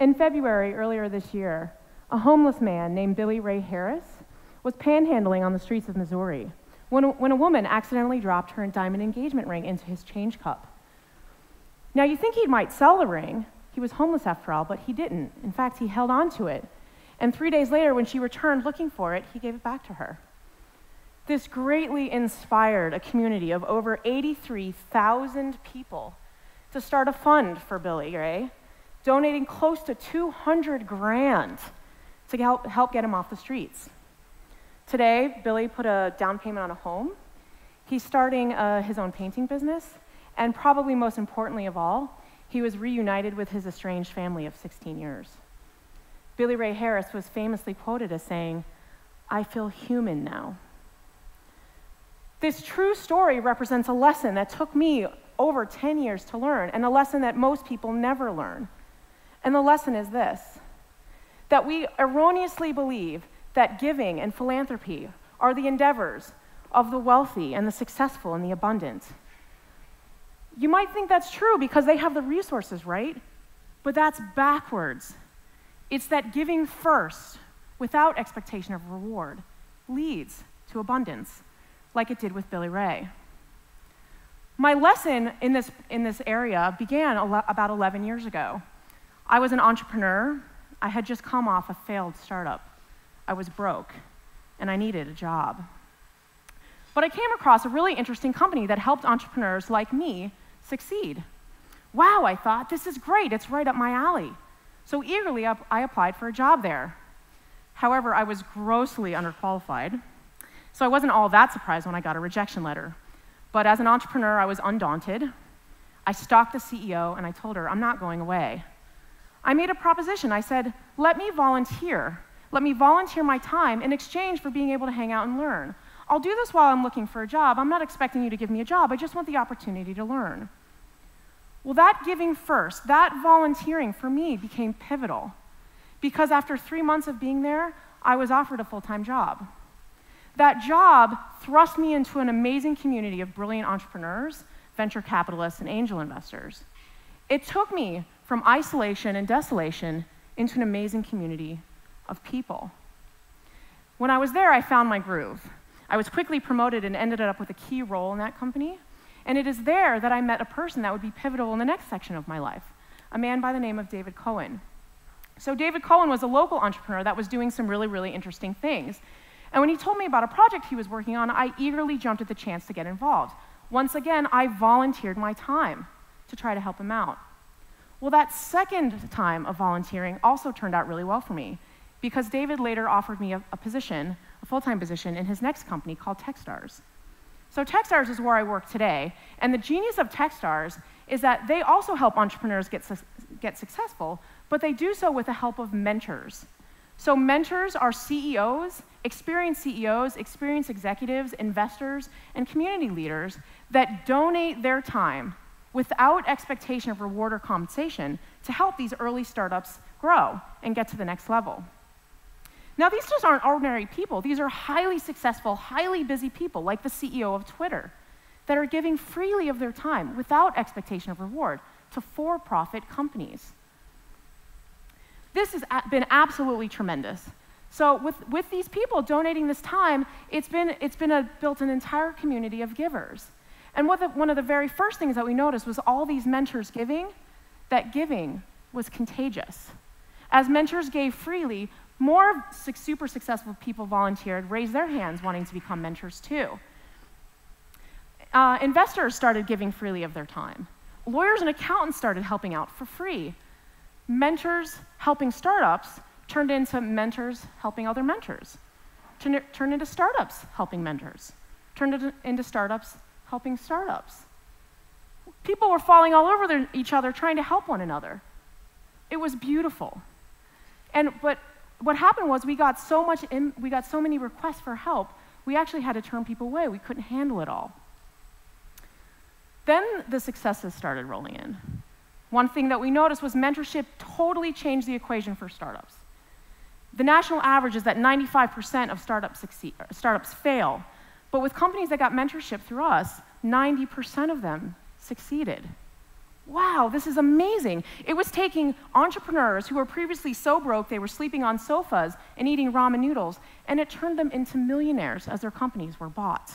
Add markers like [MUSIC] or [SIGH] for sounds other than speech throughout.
In February, earlier this year, a homeless man named Billy Ray Harris was panhandling on the streets of Missouri when a, when a woman accidentally dropped her diamond engagement ring into his change cup. Now, you think he might sell the ring. He was homeless after all, but he didn't. In fact, he held on to it. And three days later, when she returned looking for it, he gave it back to her. This greatly inspired a community of over 83,000 people to start a fund for Billy Ray, donating close to 200 grand to help, help get him off the streets. Today, Billy put a down payment on a home. He's starting uh, his own painting business, and probably most importantly of all, he was reunited with his estranged family of 16 years. Billy Ray Harris was famously quoted as saying, I feel human now. This true story represents a lesson that took me over 10 years to learn, and a lesson that most people never learn. And the lesson is this that we erroneously believe that giving and philanthropy are the endeavors of the wealthy and the successful and the abundant. You might think that's true because they have the resources, right? But that's backwards. It's that giving first, without expectation of reward, leads to abundance, like it did with Billy Ray. My lesson in this, in this area began about 11 years ago. I was an entrepreneur. I had just come off a failed startup. I was broke, and I needed a job. But I came across a really interesting company that helped entrepreneurs like me succeed. Wow, I thought, this is great. It's right up my alley. So eagerly, I applied for a job there. However, I was grossly underqualified, so I wasn't all that surprised when I got a rejection letter. But as an entrepreneur, I was undaunted. I stalked the CEO and I told her, I'm not going away. I made a proposition. I said, let me volunteer. Let me volunteer my time in exchange for being able to hang out and learn. I'll do this while I'm looking for a job. I'm not expecting you to give me a job. I just want the opportunity to learn. Well, that giving first, that volunteering for me became pivotal because after three months of being there, I was offered a full time job. That job thrust me into an amazing community of brilliant entrepreneurs, venture capitalists, and angel investors. It took me from isolation and desolation into an amazing community of people. When I was there, I found my groove. I was quickly promoted and ended up with a key role in that company. And it is there that I met a person that would be pivotal in the next section of my life, a man by the name of David Cohen. So, David Cohen was a local entrepreneur that was doing some really, really interesting things. And when he told me about a project he was working on, I eagerly jumped at the chance to get involved. Once again, I volunteered my time to try to help him out. Well, that second time of volunteering also turned out really well for me because David later offered me a, a position, a full time position, in his next company called Techstars. So, Techstars is where I work today, and the genius of Techstars is that they also help entrepreneurs get, su get successful, but they do so with the help of mentors. So, mentors are CEOs, experienced CEOs, experienced executives, investors, and community leaders that donate their time without expectation of reward or compensation to help these early startups grow and get to the next level. Now, these just aren't ordinary people. These are highly successful, highly busy people, like the CEO of Twitter, that are giving freely of their time without expectation of reward to for profit companies. This has been absolutely tremendous. So, with, with these people donating this time, it's been, it's been a, built an entire community of givers. And the, one of the very first things that we noticed was all these mentors giving, that giving was contagious. As mentors gave freely, more super successful people volunteered, raised their hands wanting to become mentors too. Uh, investors started giving freely of their time. Lawyers and accountants started helping out for free. Mentors helping startups turned into mentors helping other mentors, turned, turned into startups helping mentors, turned into startups helping startups. People were falling all over their, each other trying to help one another. It was beautiful. And, but what happened was we got so much, in, we got so many requests for help, we actually had to turn people away. We couldn't handle it all. Then the successes started rolling in. One thing that we noticed was mentorship totally changed the equation for startups. The national average is that 95% of startups, succeed, startups fail, but with companies that got mentorship through us, 90% of them succeeded. wow, this is amazing. It was taking entrepreneurs who were previously so broke they were sleeping on sofas and eating ramen noodles, and it turned them into millionaires as their companies were bought.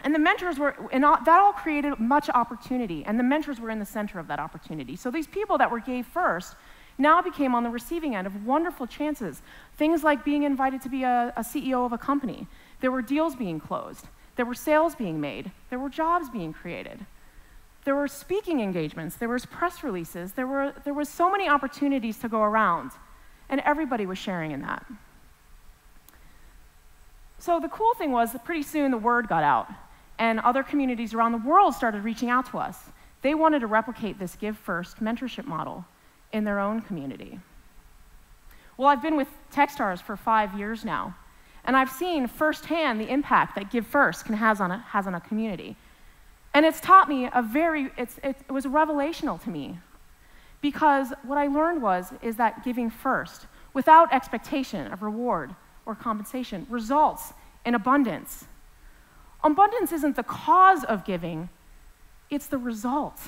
And the mentors were, and all, that all created much opportunity, and the mentors were in the center of that opportunity. So these people that were gave first now became on the receiving end of wonderful chances. Things like being invited to be a, a CEO of a company. There were deals being closed. There were sales being made. There were jobs being created. There were speaking engagements, there was press releases, there were there was so many opportunities to go around, and everybody was sharing in that. So the cool thing was that pretty soon the word got out, and other communities around the world started reaching out to us. They wanted to replicate this Give First mentorship model in their own community. Well, I've been with Techstars for five years now, and I've seen firsthand the impact that Give First can has on a, has on a community. And it's taught me a very, it's, it, it was revelational to me. Because what I learned was, is that giving first, without expectation of reward or compensation, results in abundance. Abundance isn't the cause of giving, it's the result.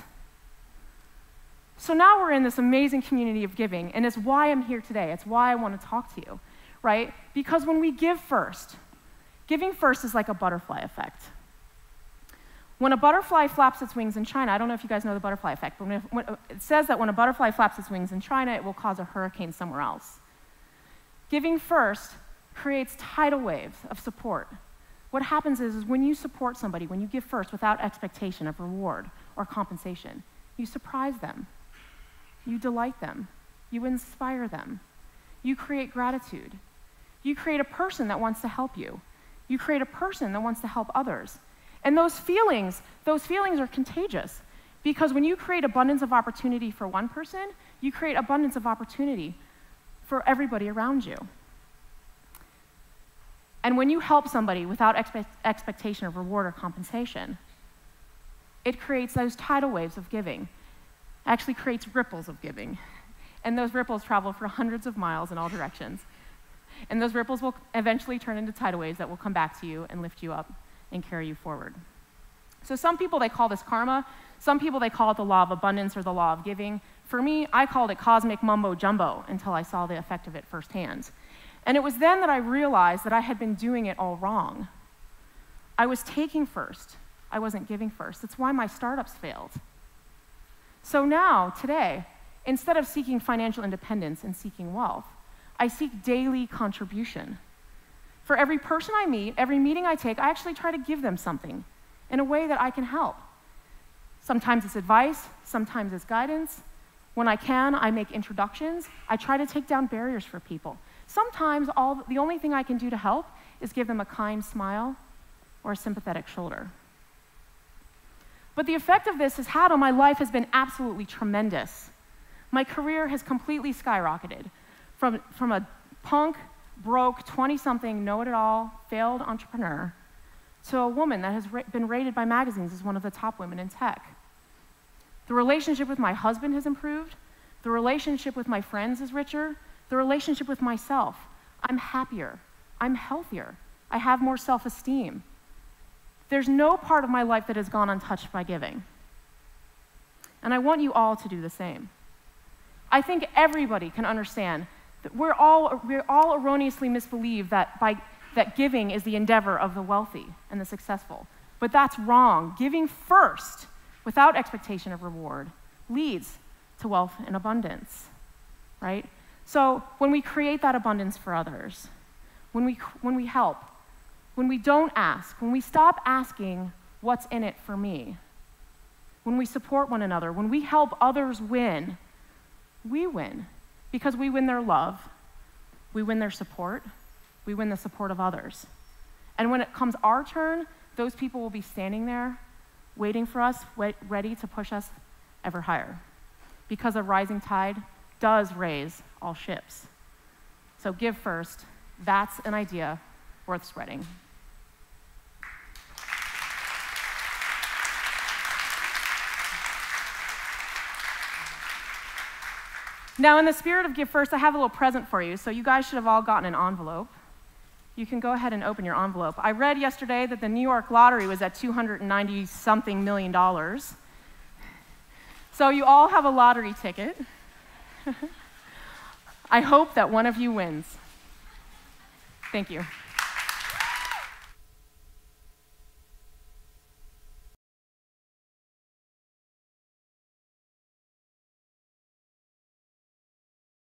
So now we're in this amazing community of giving, and it's why I'm here today. It's why I want to talk to you, right? Because when we give first, giving first is like a butterfly effect. When a butterfly flaps its wings in China, I don't know if you guys know the butterfly effect, but when it, says that when a butterfly flaps its wings in China, it will cause a hurricane somewhere else. Giving first creates tidal waves of support. What happens is, is when you support somebody, when you give first without expectation of reward or compensation, you surprise them, you delight them, you inspire them, you create gratitude, you create a person that wants to help you, you create a person that wants to help others. And those feelings, those feelings are contagious because when you create abundance of opportunity for one person, you create abundance of opportunity for everybody around you. And when you help somebody without expect, expectation of reward or compensation, it creates those tidal waves of giving, actually creates ripples of giving. And those ripples travel for hundreds of miles in all directions. And those ripples will eventually turn into tidal waves that will come back to you and lift you up and carry you forward. So some people they call this karma, some people they call it the law of abundance or the law of giving. For me, I called it cosmic mumbo jumbo until I saw the effect of it firsthand. And it was then that I realized that I had been doing it all wrong. I was taking first, I wasn't giving first. That's why my startups failed. So now, today, instead of seeking financial independence and seeking wealth, I seek daily contribution. For every person I meet, every meeting I take, I actually try to give them something in a way that I can help. Sometimes it's advice, sometimes it's guidance. When I can, I make introductions. I try to take down barriers for people. Sometimes all, the only thing I can do to help is give them a kind smile or a sympathetic shoulder. But the effect of this has had on my life has been absolutely tremendous. My career has completely skyrocketed from, from a punk broke, 20 something, know it all, failed entrepreneur to a woman that has ra- been rated by magazines as one of the top women in tech. The relationship with my husband has improved. The relationship with my friends is richer. The relationship with myself, I'm happier. I'm healthier. I have more self esteem. There's no part of my life that has gone untouched by giving. And I want you all to do the same. I think everybody can understand we're all, we're all erroneously misbelieve that, by, that giving is the endeavor of the wealthy and the successful. But that's wrong. Giving first, without expectation of reward, leads to wealth and abundance, right? So when we create that abundance for others, when we, when we help, when we don't ask, when we stop asking, what's in it for me? When we support one another, when we help others win, we win because we win their love, we win their support, we win the support of others. And when it comes our turn, those people will be standing there waiting for us, ready to push us ever higher. Because a rising tide does raise all ships. So give first. That's an idea worth spreading. Now, in the spirit of Give First, I have a little present for you. So, you guys should have all gotten an envelope. You can go ahead and open your envelope. I read yesterday that the New York lottery was at 290 something million dollars. So you all have a lottery ticket. [LAUGHS] I hope that one of you wins. Thank you.